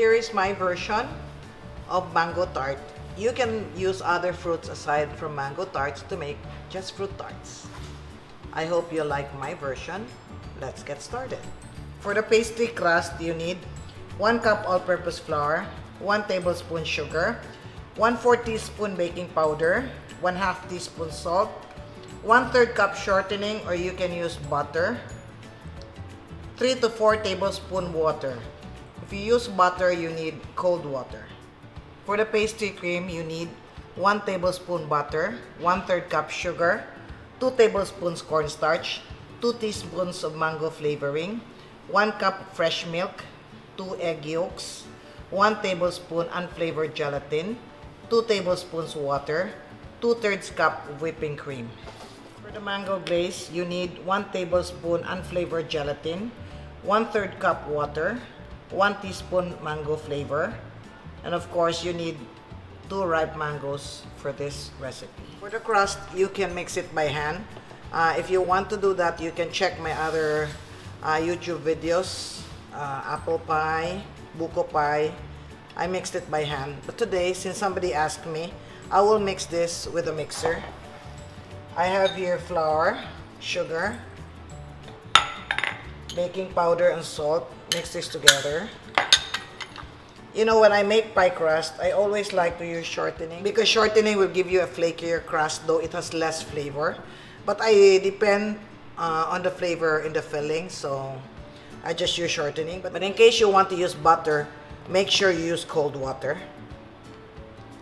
Here is my version of mango tart. You can use other fruits aside from mango tarts to make just fruit tarts. I hope you like my version. Let's get started. For the pastry crust, you need 1 cup all-purpose flour, 1 tablespoon sugar, 1 4 teaspoon baking powder, 1 half teaspoon salt, 1 3rd cup shortening or you can use butter, 3 to 4 tablespoon water. If you use butter, you need cold water. For the pastry cream, you need 1 tablespoon butter, 1 3rd cup sugar, 2 tablespoons cornstarch, 2 teaspoons of mango flavoring, 1 cup fresh milk, 2 egg yolks, 1 tablespoon unflavored gelatin, 2 tablespoons water, 2 thirds cup whipping cream. For the mango glaze, you need 1 tablespoon unflavored gelatin, 1 third cup water, 1 teaspoon mango flavor, and of course you need 2 ripe mangoes for this recipe. For the crust, you can mix it by hand. Uh, if you want to do that, you can check my other uh, YouTube videos, uh, apple pie, buko pie. I mixed it by hand. But today, since somebody asked me, I will mix this with a mixer. I have here flour, sugar, baking powder, and salt. Mix this together. You know, when I make pie crust, I always like to use shortening because shortening will give you a flakier crust, though it has less flavor. But I depend uh, on the flavor in the filling, so I just use shortening. But, in case you want to use butter, make sure you use cold water.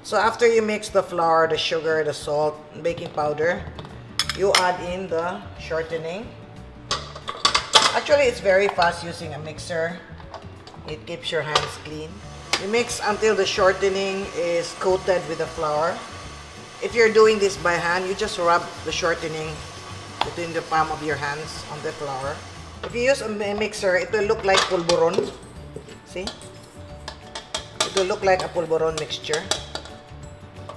So after you mix the flour, the sugar, the salt, baking powder, you add in the shortening. Actually, it's very fast using a mixer. It keeps your hands clean. You mix until the shortening is coated with the flour. If you're doing this by hand, you just rub the shortening between the palm of your hands on the flour. If you use a mixer, it will look like pulburon. See? It will look like a pulburon mixture.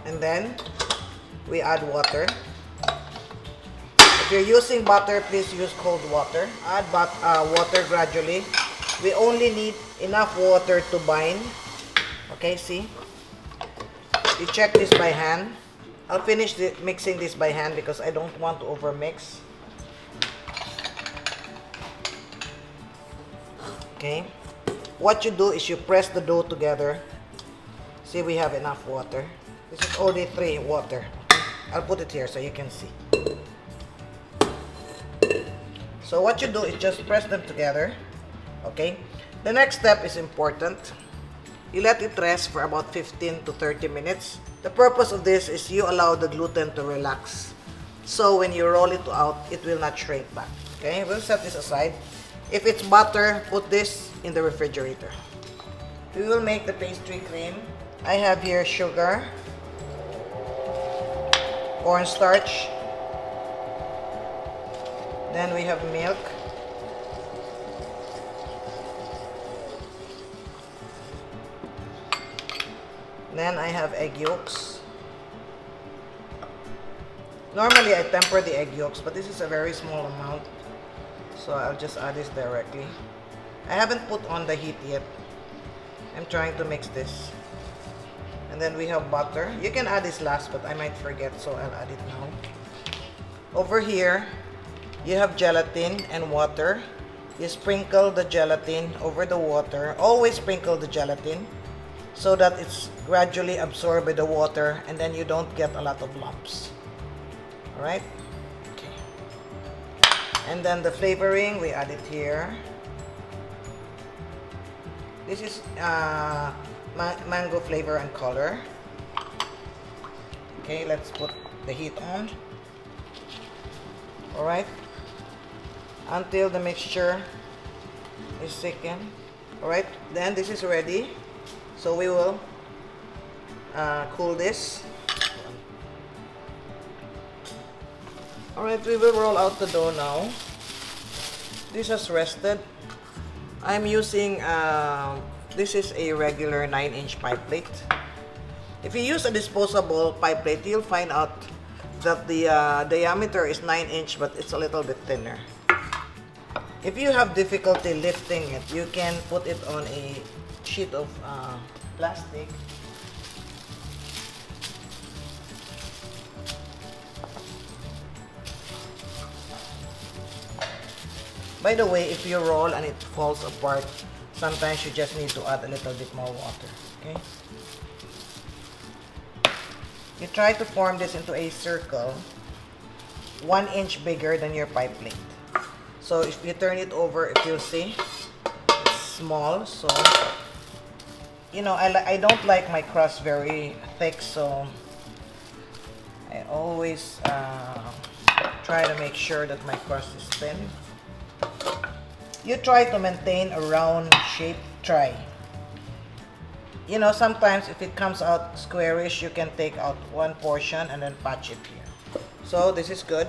And then, we add water. If you're using butter, please use cold water. Add but, uh, water gradually. We only need enough water to bind. Okay, see? You check this by hand. I'll finish the, mixing this by hand because I don't want to overmix. Okay. What you do is you press the dough together. See, we have enough water. This is only three water. I'll put it here so you can see. So what you do is just press them together. Okay. The next step is important. You let it rest for about 15 to 30 minutes. The purpose of this is you allow the gluten to relax. So when you roll it out, it will not shrink back. Okay, we'll set this aside. If it's butter, put this in the refrigerator. We will make the pastry cream. I have here sugar, cornstarch, then we have milk, Then I have egg yolks. Normally I temper the egg yolks, but this is a very small amount. So I'll just add this directly. I haven't put on the heat yet. I'm trying to mix this. And then we have butter. You can add this last, but I might forget, so I'll add it now. Over here, you have gelatin and water. You sprinkle the gelatin over the water. Always sprinkle the gelatin so that it's gradually absorbed by the water and then you don't get a lot of lumps. Alright? Okay. And then the flavoring, we add it here. This is uh, ma mango flavor and color. Okay, let's put the heat on. Alright? Until the mixture is thickened. Alright, then this is ready. So we will uh, cool this. Alright, we will roll out the dough now. This has rested. I'm using, uh, this is a regular 9 inch pie plate. If you use a disposable pie plate, you'll find out that the uh, diameter is 9 inch but it's a little bit thinner. If you have difficulty lifting it, you can put it on a sheet of uh, plastic. By the way, if you roll and it falls apart, sometimes you just need to add a little bit more water, okay? You try to form this into a circle one inch bigger than your pie plate. So if you turn it over, if you'll see, small. So, you know, I, I don't like my crust very thick, so I always uh, try to make sure that my crust is thin. You try to maintain a round shape, try. You know, sometimes if it comes out squarish, you can take out one portion and then patch it here. So this is good.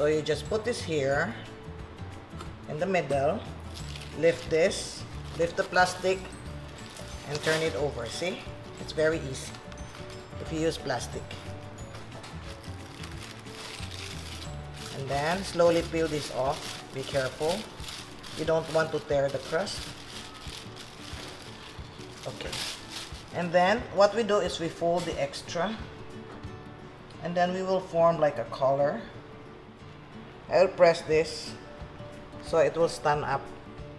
So you just put this here in the middle, lift this, lift the plastic, and turn it over. See? It's very easy if you use plastic. And then slowly peel this off. Be careful. You don't want to tear the crust. Okay. And then what we do is we fold the extra. And then we will form like a collar. I'll press this so it will stand up.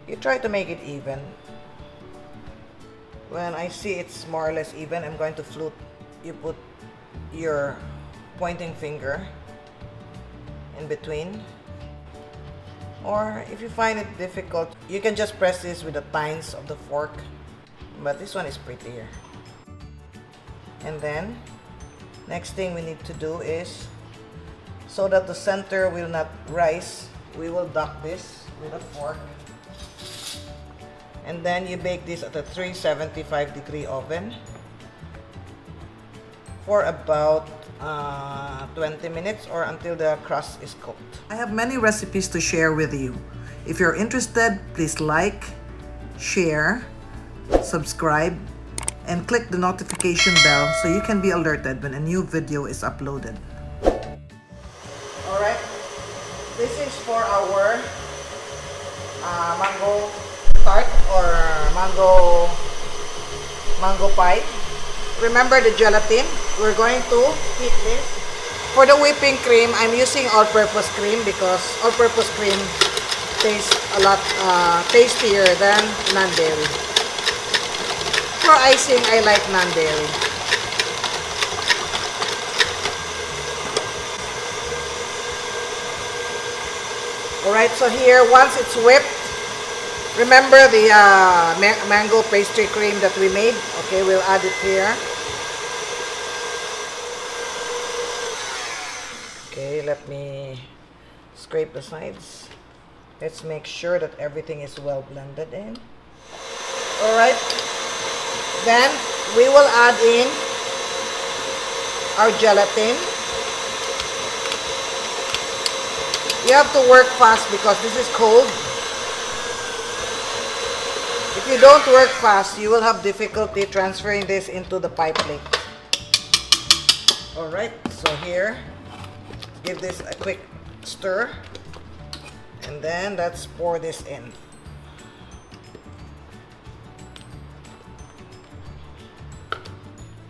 You try to make it even. When I see it's more or less even, I'm going to flute. You put your pointing finger in between or if you find it difficult, you can just press this with the tines of the fork. But this one is prettier. And then, next thing we need to do is, so that the center will not rise, we will dock this with a fork. And then you bake this at a 375 degree oven for about uh, 20 minutes or until the crust is cooked. I have many recipes to share with you. If you're interested, please like, share, subscribe, and click the notification bell so you can be alerted when a new video is uploaded. Is for our uh, mango tart or mango mango pie. Remember the gelatin? We're going to heat this. For the whipping cream, I'm using all-purpose cream because all-purpose cream tastes a lot uh, tastier than non-dairy. For icing, I like non-dairy. Alright, so here, once it's whipped, remember the uh, ma mango pastry cream that we made? Okay, we'll add it here. Okay, let me scrape the sides. Let's make sure that everything is well blended in. Alright. Then, we will add in our gelatin. You have to work fast because this is cold. If you don't work fast, you will have difficulty transferring this into the pie plate. Alright, so here, give this a quick stir and then let's pour this in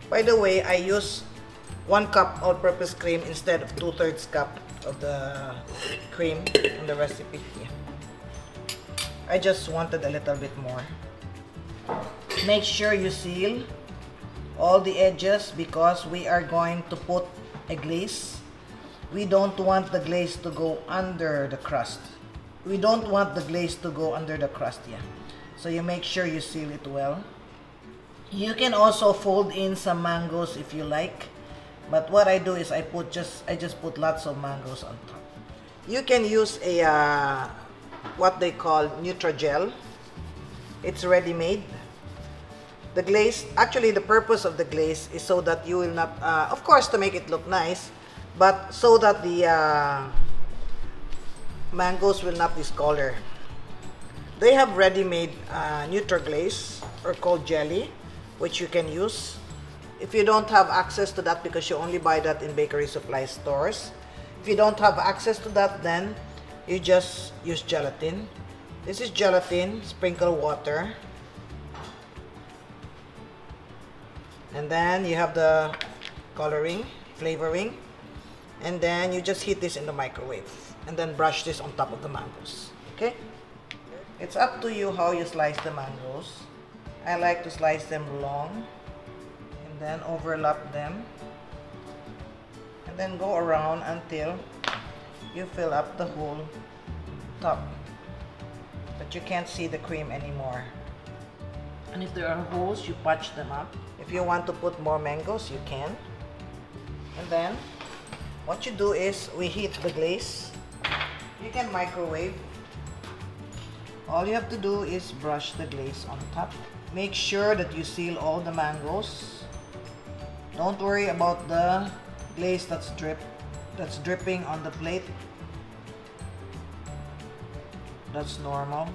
by the way I use one cup all-purpose cream instead of two-thirds cup of the cream in the recipe yeah. I just wanted a little bit more make sure you seal all the edges because we are going to put a glaze we don't want the glaze to go under the crust. We don't want the glaze to go under the crust, yeah. So you make sure you seal it well. You can also fold in some mangoes if you like. But what I do is I put just I just put lots of mangoes on top. You can use a uh, what they call Nutrigel. It's ready made. The glaze, actually the purpose of the glaze is so that you will not, uh, of course to make it look nice, but so that the uh, mangoes will not discolor. They have ready-made uh, Nutriglaze or cold jelly, which you can use. If you don't have access to that because you only buy that in bakery supply stores, if you don't have access to that, then you just use gelatin. This is gelatin, sprinkle water. And then you have the coloring, flavoring. And then you just heat this in the microwave. And then brush this on top of the mangoes. Okay? It's up to you how you slice the mangoes. I like to slice them long then overlap them. And then go around until you fill up the whole top. But you can't see the cream anymore. And if there are holes you patch them up. If you want to put more mangoes you can. And then what you do is we heat the glaze. You can microwave. All you have to do is brush the glaze on top. Make sure that you seal all the mangoes don't worry about the glaze that's drip that's dripping on the plate that's normal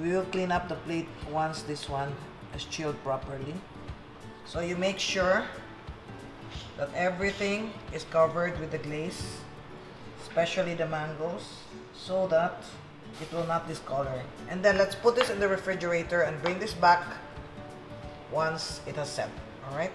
we will clean up the plate once this one is chilled properly so you make sure that everything is covered with the glaze especially the mangoes so that it will not discolor. And then let's put this in the refrigerator and bring this back once it has set. Alright?